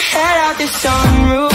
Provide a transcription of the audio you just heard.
head out the sunroof.